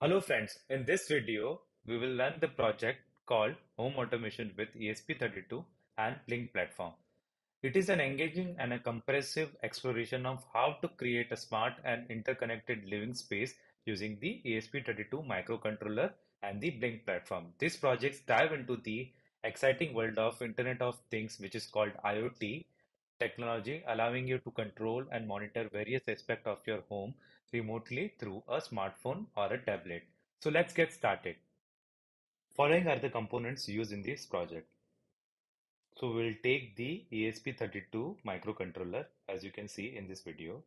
Hello friends, in this video we will learn the project called Home Automation with ESP32 and Blynk platform. It is an engaging and a comprehensive exploration of how to create a smart and interconnected living space using the ESP32 microcontroller and the Blynk platform. These projects dive into the exciting world of Internet of Things which is called IoT technology, allowing you to control and monitor various aspects of your home remotely through a smartphone or a tablet. So let's get started. Following are the components used in this project. So we'll take the ESP32 microcontroller as you can see in this video.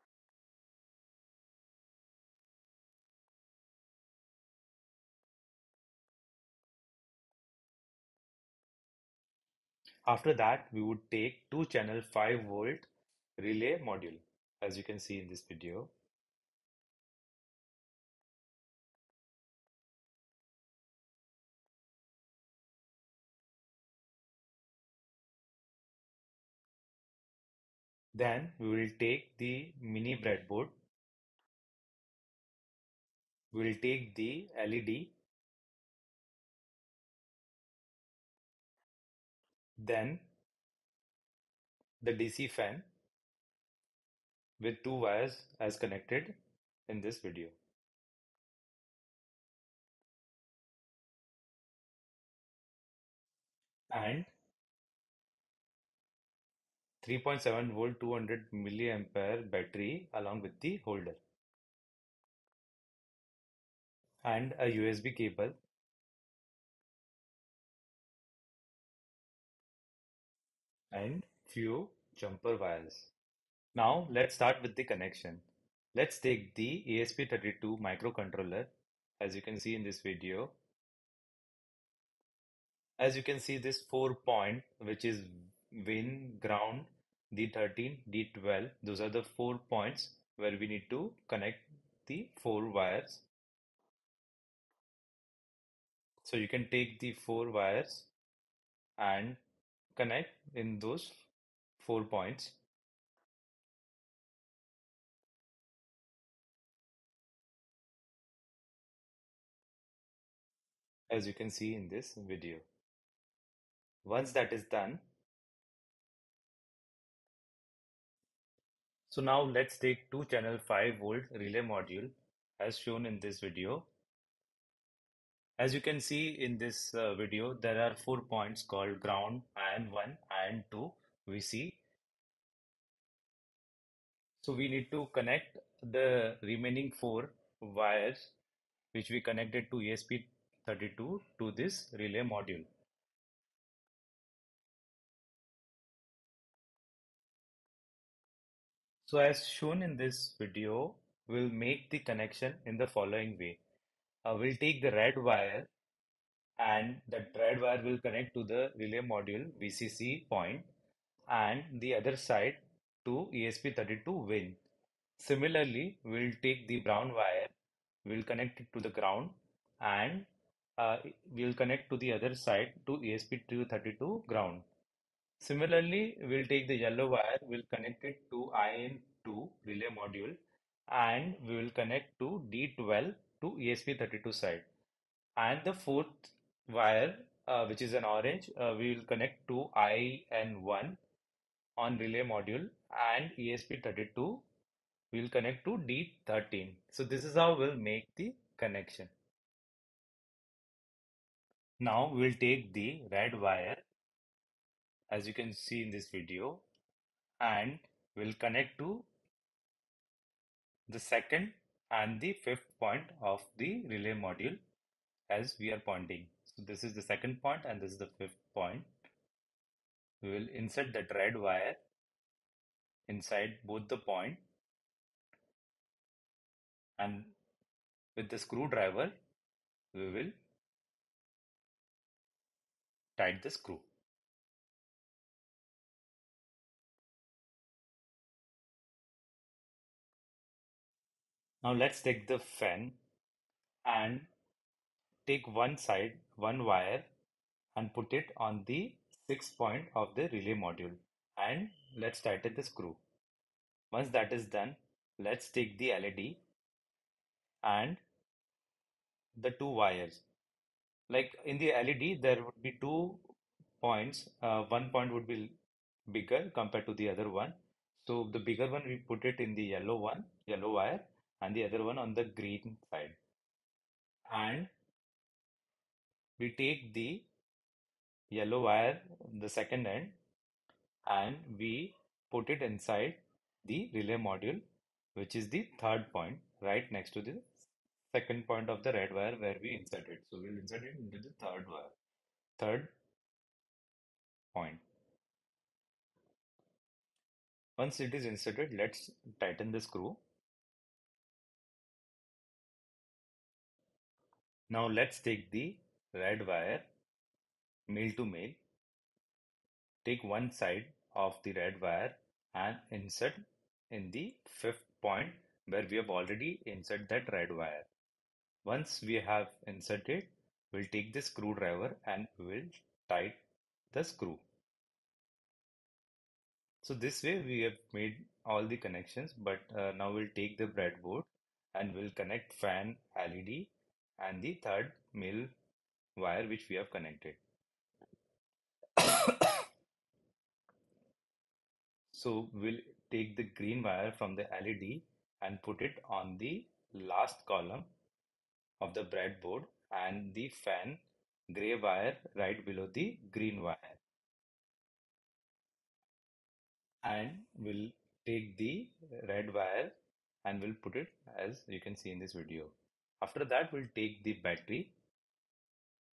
After that, we would take two channel 5 volt relay module as you can see in this video. Then we will take the mini breadboard. We will take the LED. Then the DC fan with two wires as connected in this video. And 3.7 volt 200 milliampere battery along with the holder and a USB cable and few jumper wires. Now let's start with the connection. Let's take the ESP32 microcontroller as you can see in this video. As you can see this four point which is win, ground, D13, D12 those are the four points where we need to connect the four wires. So you can take the four wires and connect in those four points. as you can see in this video. Once that is done, so now let's take two channel 5 volt relay module as shown in this video. As you can see in this uh, video, there are four points called ground and 1 and 2 we see. So we need to connect the remaining four wires which we connected to ESP32 to this relay module. So as shown in this video, we'll make the connection in the following way. Uh, we'll take the red wire and that red wire will connect to the relay module VCC point and the other side to ESP32 win. Similarly, we'll take the brown wire, we'll connect it to the ground and uh, we'll connect to the other side to ESP232 ground. Similarly, we'll take the yellow wire, we'll connect it to IN2 relay module and we will connect to D12 to ESP32 side. And the fourth wire, uh, which is an orange, uh, we will connect to IN1 on relay module and ESP32 we will connect to D13. So this is how we'll make the connection. Now we'll take the red wire as you can see in this video and we'll connect to the second and the fifth point of the relay module as we are pointing. So this is the second point and this is the fifth point. We will insert that red wire inside both the point and with the screwdriver we will tight the screw. Now let's take the fan and take one side, one wire and put it on the sixth point of the relay module and let's tighten the screw. Once that is done, let's take the LED and the two wires. Like in the LED, there would be two points. Uh, one point would be bigger compared to the other one. So the bigger one, we put it in the yellow one, yellow wire, and the other one on the green side. And we take the yellow wire, the second end, and we put it inside the relay module, which is the third point, right next to the second point of the red wire where we insert it. So we'll insert it into the third wire, third point. Once it is inserted, let's tighten the screw. Now let's take the red wire male to male. Take one side of the red wire and insert in the fifth point where we have already inserted that red wire. Once we have inserted, we'll take the screwdriver and we'll tighten the screw. So this way we have made all the connections, but uh, now we'll take the breadboard and we'll connect fan LED and the third male wire which we have connected. So we'll take the green wire from the LED and put it on the last column of the breadboard and the fan gray wire right below the green wire. And we'll take the red wire and we'll put it as you can see in this video. After that, we'll take the battery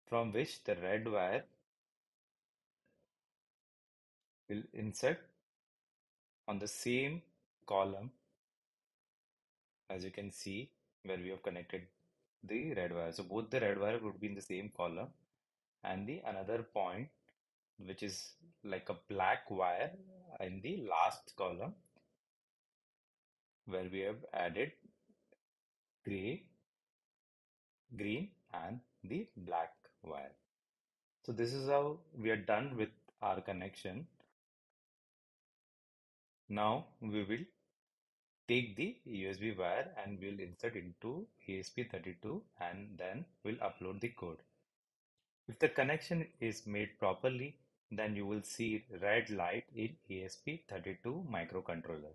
from which the red wire will insert on the same column as you can see where we have connected the red wire. So both the red wire would be in the same column and the another point which is like a black wire in the last column where we have added gray, green and the black wire. So this is how we are done with our connection. Now we will take the USB wire and we'll insert into ESP32 and then we'll upload the code. If the connection is made properly, then you will see red light in ESP32 microcontroller.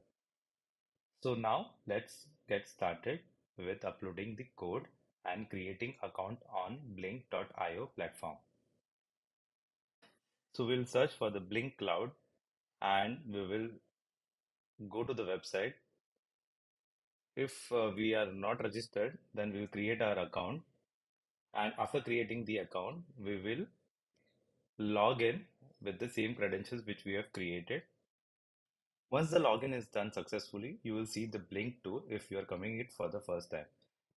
So now let's get started with uploading the code and creating account on blynk.io platform. So we'll search for the Blynk Cloud and we will go to the website. If uh, we are not registered, then we will create our account. And after creating the account, we will log in with the same credentials which we have created. Once the login is done successfully, you will see the Blynk tool if you are coming it for the first time.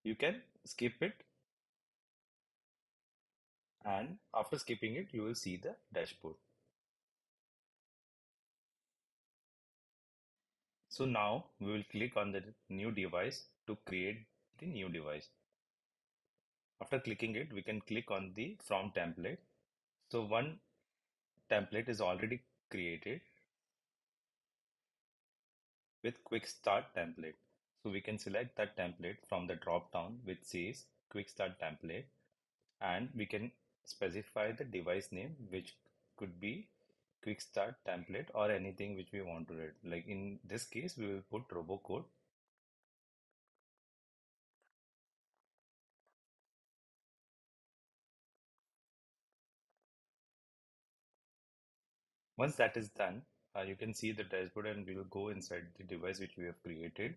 You can skip it and after skipping it, you will see the dashboard. So now we will click on the new device to create the new device. After clicking it, we can click on the from template. So one template is already created with quick start template. So we can select that template from the drop down which says quick start template and we can specify the device name which could be quick start template or anything which we want to read. Like in this case, we will put robocode. Once that is done, uh, you can see the dashboard and we will go inside the device which we have created.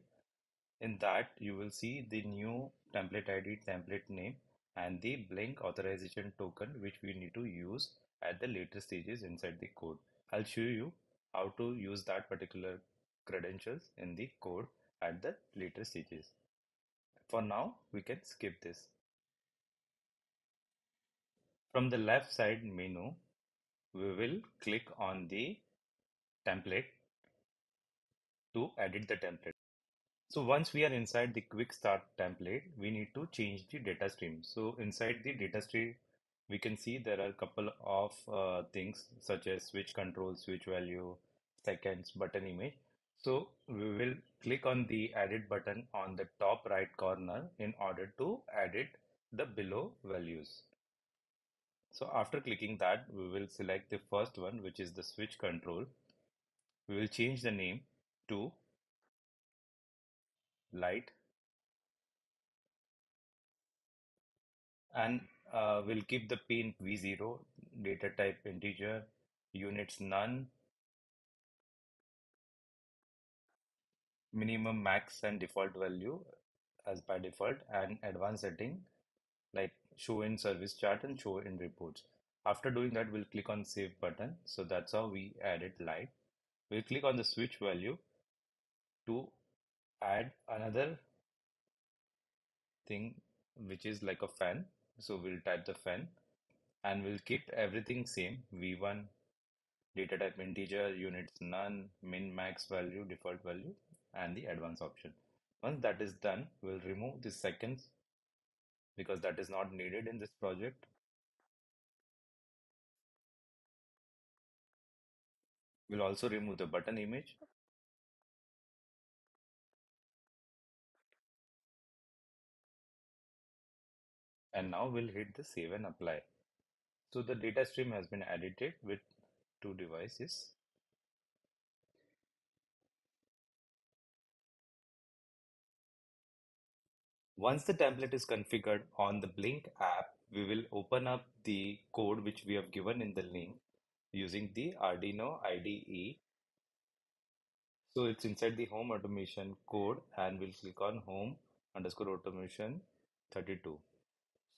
In that, you will see the new template ID, template name, and the Blynk authorization token which we need to use at the later stages inside the code. I'll show you how to use that particular credentials in the code at the later stages. For now, we can skip this. From the left side menu, we will click on the template to edit the template. So once we are inside the quick start template, we need to change the data stream. So inside the data stream, we can see there are a couple of uh, things such as switch control, switch value, seconds, button image. So we will click on the edit button on the top right corner in order to edit the below values. So after clicking that, we will select the first one, which is the switch control. We will change the name to light and uh, we'll keep the pin V0, data type integer, units none, minimum max and default value as by default and advanced setting like show in service chart and show in reports. After doing that, we'll click on save button. So that's how we added light. We'll click on the switch value to add another thing which is like a fan. So we'll type the fan and we'll keep everything same. V1 data type integer units none min max value default value and the advanced option. Once that is done we'll remove the seconds because that is not needed in this project. We'll also remove the button image and now we'll hit the save and apply so the data stream has been edited with two devices Once the template is configured on the Blynk app, we will open up the code which we have given in the link using the Arduino IDE. So it's inside the home automation code and we'll click on home underscore automation 32.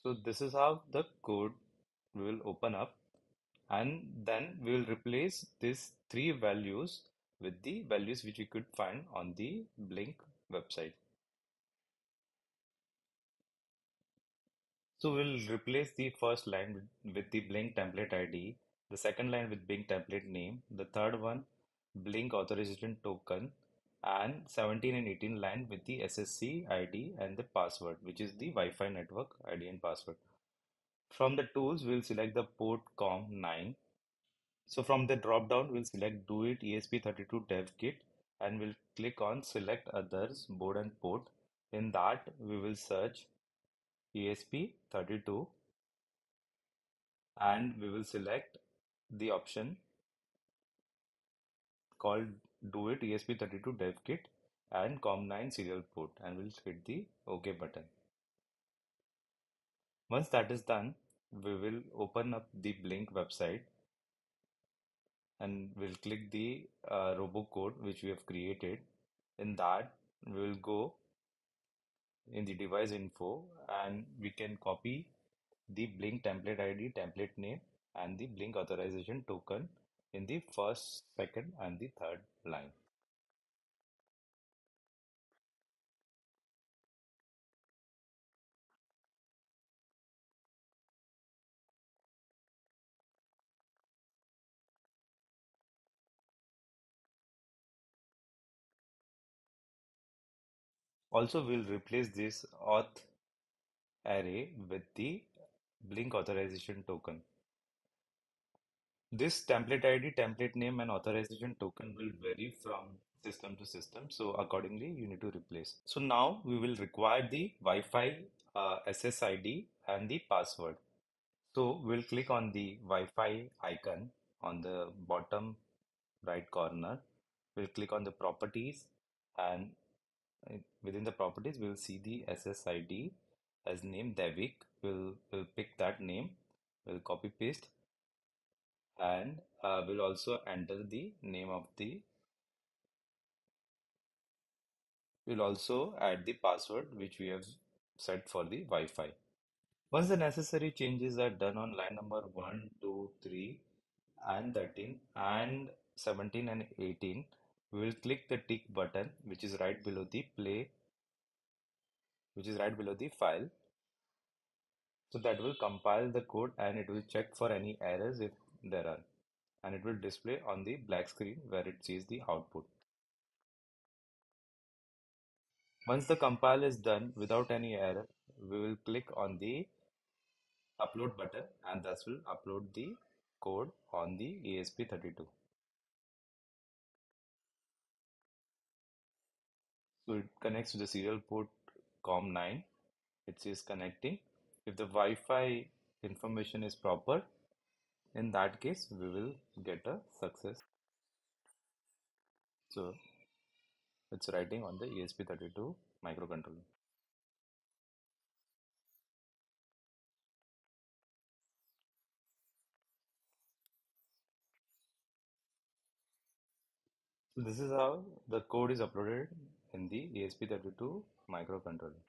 So this is how the code will open up and then we will replace these three values with the values which we could find on the Blynk website. So we'll replace the first line with, with the Blynk template ID, the second line with Blynk template name, the third one Blynk authorization token, and 17 and 18 line with the SSC ID and the password, which is the Wi-Fi network ID and password. From the tools, we'll select the port COM9. So from the drop down, we'll select Do It ESP32 Dev Kit and we'll click on Select Others Board and Port. In that, we will search ESP32 and we will select the option called Do It ESP32 Dev Kit and COM9 serial port and we'll hit the OK button. Once that is done, we will open up the Blynk website and we'll click the uh, robocode which we have created. In that, we will go in the device info and we can copy the Blynk template ID, template name and the Blynk authorization token in the first, second and the third line. Also, we'll replace this auth array with the Blynk authorization token. This template ID, template name, and authorization token will vary from system to system. So accordingly, you need to replace. So now we will require the Wi-Fi uh, SSID and the password. So we'll click on the Wi-Fi icon on the bottom right corner. We'll click on the properties and within the properties we'll see the SSID as name Devik. We'll, we'll pick that name. We'll copy paste and uh, we'll also enter the name of the we'll also add the password which we have set for the Wi-Fi. Once the necessary changes are done on line number 1, 2, 3 and 13 and 17 and 18, we will click the tick button which is right below the play which is right below the file. So that will compile the code and it will check for any errors if there are and it will display on the black screen where it sees the output. Once the compile is done without any error, we will click on the upload button and thus will upload the code on the ESP32. So it connects to the serial port COM9. It is connecting If the Wi-Fi information is proper, in that case, we will get a success. So it's writing on the ESP32 microcontroller. This is how the code is uploaded in the ESP32 microcontroller.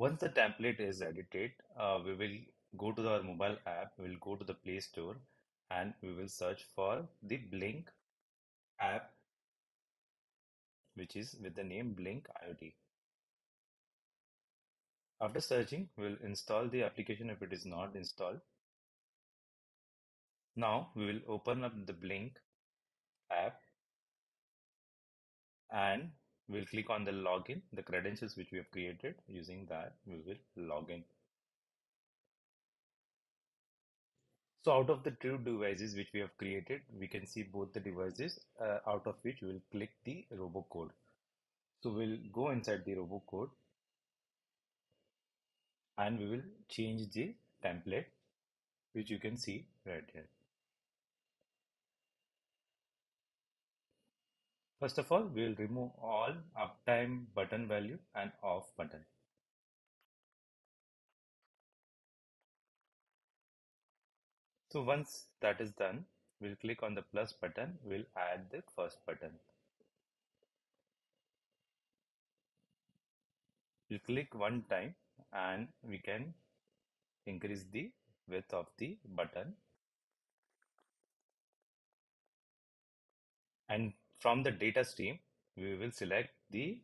Once the template is edited, uh, we will go to our mobile app, we will go to the Play Store and we will search for the Blynk app, which is with the name Blynk IoT. After searching, we'll install the application if it is not installed. Now we will open up the Blynk app and we'll click on the login, the credentials which we have created. Using that, we will log in. So out of the two devices which we have created, we can see both the devices uh, out of which we will click the robocode. So we'll go inside the robocode and we will change the template which you can see right here. First of all, we will remove all uptime button value and off button. So once that is done, we'll click on the plus button, we'll add the first button. We'll click one time and we can increase the width of the button. And from the data stream, we will select the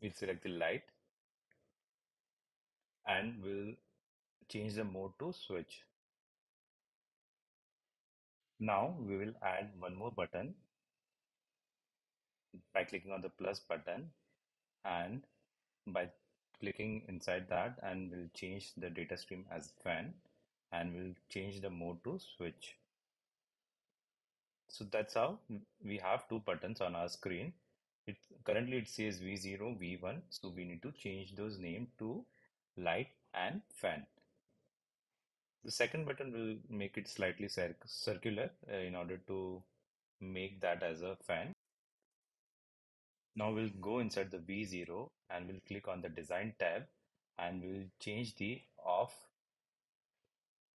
we'll select the light and we'll change the mode to switch. Now we will add one more button by clicking on the plus button and by clicking inside that and we'll change the data stream as fan and we'll change the mode to switch. So that's how we have two buttons on our screen. It currently it says V0, V1. So we need to change those name to light and fan. The second button will make it slightly cir circular uh, in order to make that as a fan. Now we'll go inside the V0 and we'll click on the design tab and we'll change the off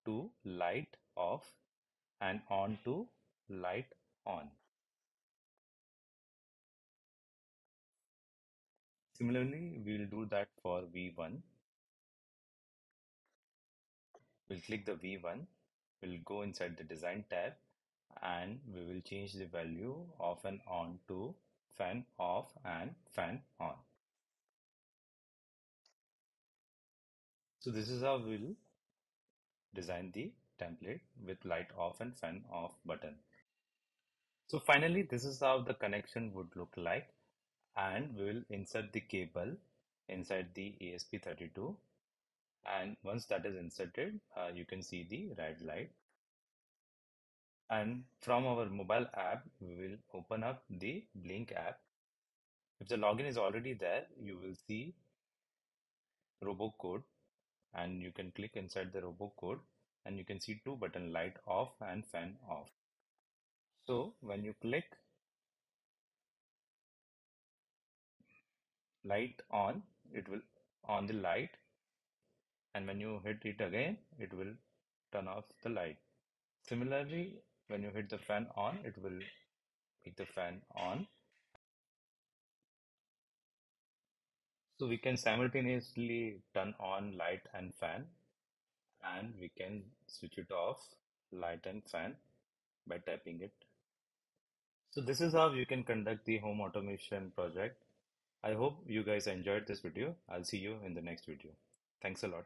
to light off and on to light on. Similarly, we'll do that for V1. We'll click the V1, we'll go inside the design tab and we will change the value of an on to fan off and fan on. So this is how we'll design the template with light off and fan off button. So finally, this is how the connection would look like. And we will insert the cable inside the ESP32 and once that is inserted, uh, you can see the red light. And from our mobile app, we will open up the Blynk app. If the login is already there, you will see robocode. And you can click inside the robocode. And you can see two button light off and fan off. So when you click light on, it will on the light and when you hit it again, it will turn off the light. Similarly, when you hit the fan on, it will make the fan on. So we can simultaneously turn on light and fan and we can switch it off light and fan by tapping it so this is how you can conduct the home automation project. I hope you guys enjoyed this video. I'll see you in the next video. Thanks a lot.